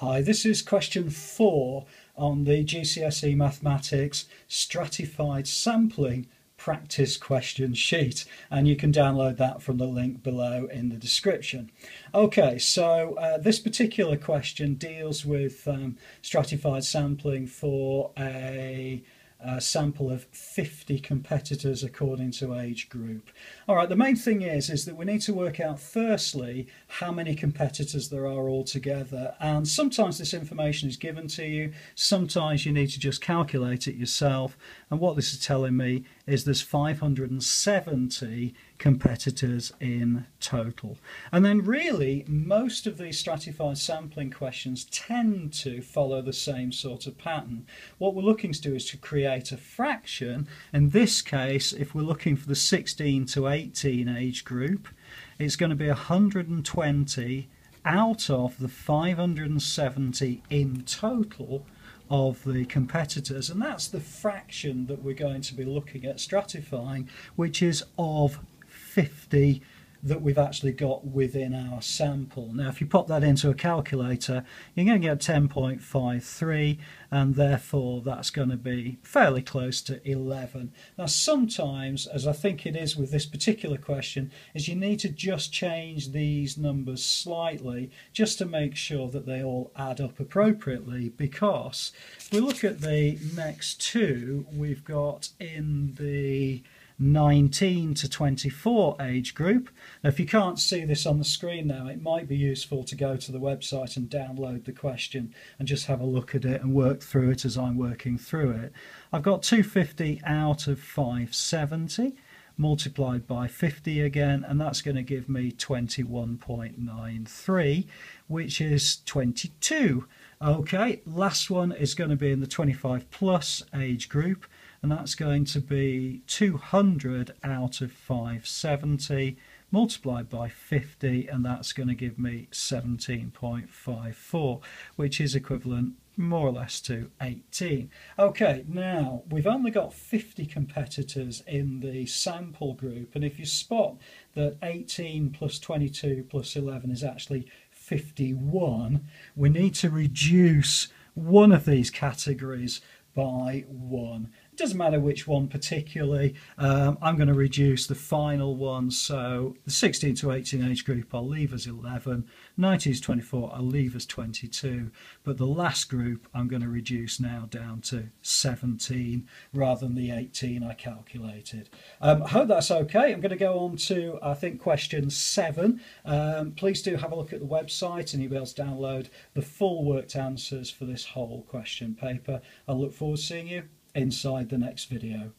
Hi, this is question four on the GCSE Mathematics Stratified Sampling practice question sheet and you can download that from the link below in the description. Okay, so uh, this particular question deals with um, stratified sampling for a a sample of 50 competitors according to age group. All right, the main thing is, is that we need to work out firstly how many competitors there are altogether. And sometimes this information is given to you, sometimes you need to just calculate it yourself. And what this is telling me is there's 570 competitors in total. And then really most of these stratified sampling questions tend to follow the same sort of pattern. What we're looking to do is to create a fraction. In this case, if we're looking for the 16 to 18 age group, it's going to be 120 out of the 570 in total of the competitors and that's the fraction that we're going to be looking at stratifying which is of 50 that we've actually got within our sample. Now if you pop that into a calculator you're going to get 10.53 and therefore that's going to be fairly close to 11. Now sometimes as I think it is with this particular question is you need to just change these numbers slightly just to make sure that they all add up appropriately because if we look at the next two we've got in the 19 to 24 age group. Now, if you can't see this on the screen now, it might be useful to go to the website and download the question and just have a look at it and work through it as I'm working through it. I've got 250 out of 570 multiplied by 50 again and that's going to give me 21.93 which is 22 okay last one is going to be in the 25 plus age group and that's going to be 200 out of 570 multiplied by 50 and that's going to give me 17.54 which is equivalent more or less to 18. Okay, now we've only got 50 competitors in the sample group and if you spot that 18 plus 22 plus 11 is actually 51, we need to reduce one of these categories by one doesn't matter which one particularly. Um, I'm going to reduce the final one. So the 16 to 18 age group I'll leave as 11, 19 to 24 I'll leave as 22, but the last group I'm going to reduce now down to 17 rather than the 18 I calculated. Um, I hope that's okay. I'm going to go on to I think question seven. Um, please do have a look at the website and you'll be able to download the full worked answers for this whole question paper. I look forward to seeing you inside the next video.